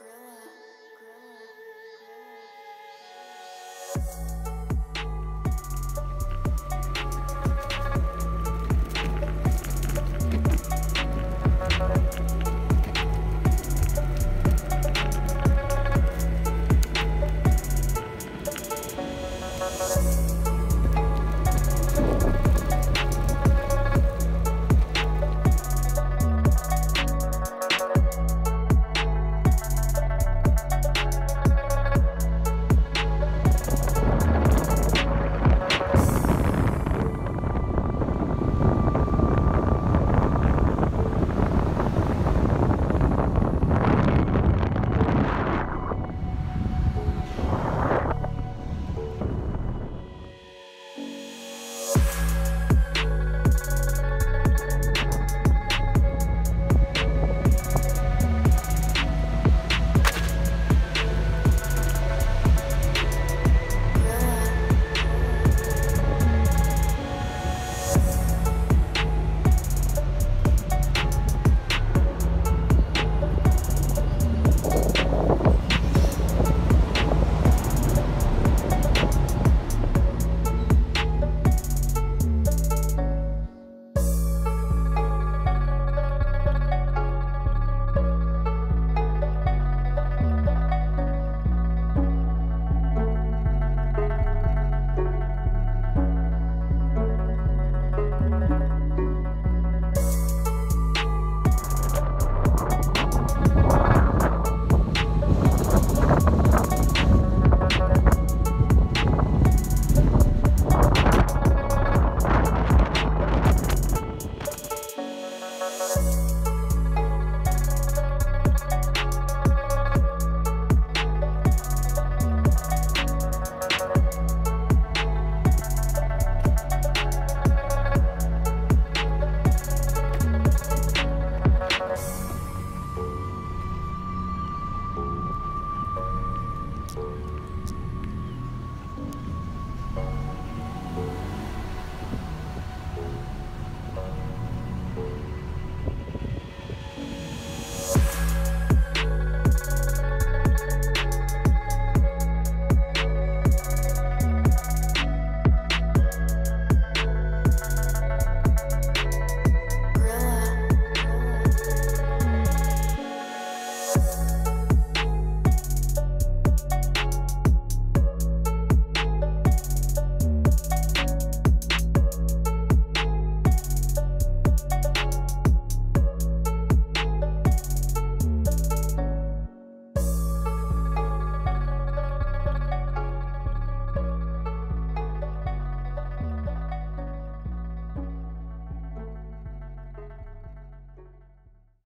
Grilla, grilla, grilla.